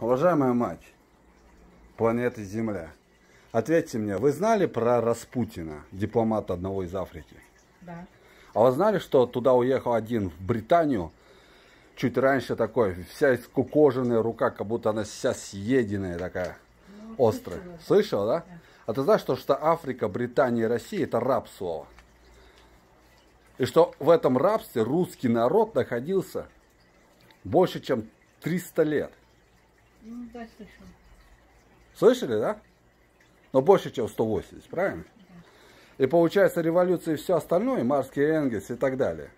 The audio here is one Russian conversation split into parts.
уважаемая мать планеты Земля, ответьте мне, вы знали про Распутина, дипломата одного из Африки? Да. А вы знали, что туда уехал один в Британию, чуть раньше такой, вся искукоженная рука, как будто она вся съеденная такая, Ну, острая. слышала, да. Слышал, да? Да. А ты знаешь, что, что Африка, Британия и Россия это раб слово? И что в этом рабстве русский народ находился больше, чем 300 лет. Ну, да, слышал. Слышали, да? Но больше, чем 180, правильно? И получается революция и все остальное, Марский Энгельс и так далее.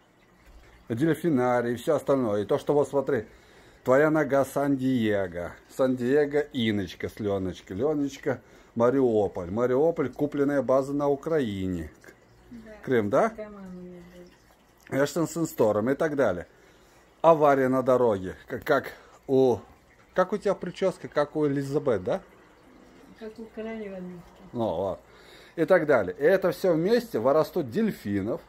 Дельфинарий и все остальное. И то, что вот смотри, твоя нога Сан-Диего. Сан-Диего Иночка с Леночкой. Леночка Мариуполь. Мариуполь купленная база на Украине. Да. Крым, да? Эштон Сенстором и так далее. Авария на дороге. Как, как у... Как у тебя прическа, как у Элизабет, да? Как у королевы английской. Ну, ладно. И так далее. И это все вместе вооростут дельфинов,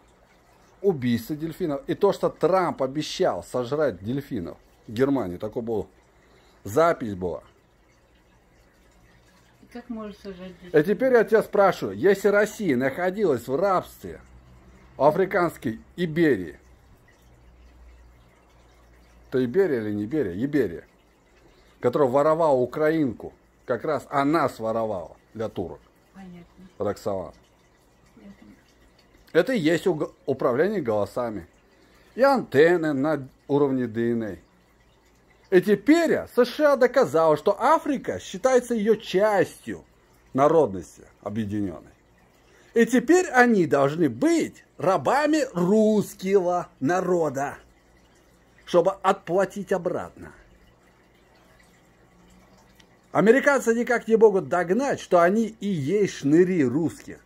убийство дельфинов. И то, что Трамп обещал сожрать дельфинов в Германии, такой был, запись была. Как может сажать здесь? И теперь я тебя спрашиваю, если Россия находилась в рабстве в африканской Иберии, то Иберия или не Иберия? Иберия, которая воровала украинку, как раз она своровала для турок, Понятно. Роксолан. Понятно. Это и есть управление голосами. И антенны на уровне ДНА. И теперь США доказала, что Африка считается ее частью народности объединенной. И теперь они должны быть рабами русского народа, чтобы отплатить обратно. Американцы никак не могут догнать, что они и есть шныри русских.